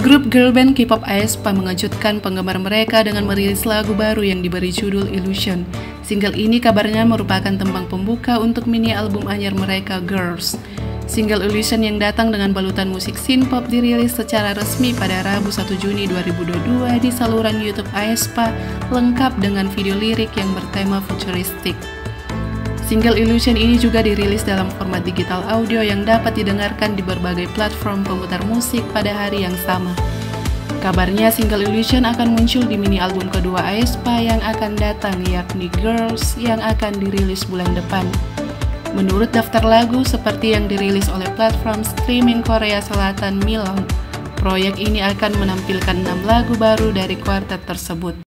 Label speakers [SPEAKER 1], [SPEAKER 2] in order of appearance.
[SPEAKER 1] Grup girl band K-pop aespa mengejutkan penggemar mereka dengan merilis lagu baru yang diberi judul Illusion. Single ini kabarnya merupakan tembang pembuka untuk mini album anyar mereka Girls. Single Illusion yang datang dengan balutan musik synth-pop dirilis secara resmi pada Rabu 1 Juni 2022 di saluran YouTube aespa lengkap dengan video lirik yang bertema futuristik. Single Illusion ini juga dirilis dalam format digital audio yang dapat didengarkan di berbagai platform pemutar musik pada hari yang sama. Kabarnya single Illusion akan muncul di mini album kedua aespa yang akan datang yakni Girls yang akan dirilis bulan depan. Menurut daftar lagu seperti yang dirilis oleh platform streaming Korea Selatan Milan, proyek ini akan menampilkan 6 lagu baru dari kuartet tersebut.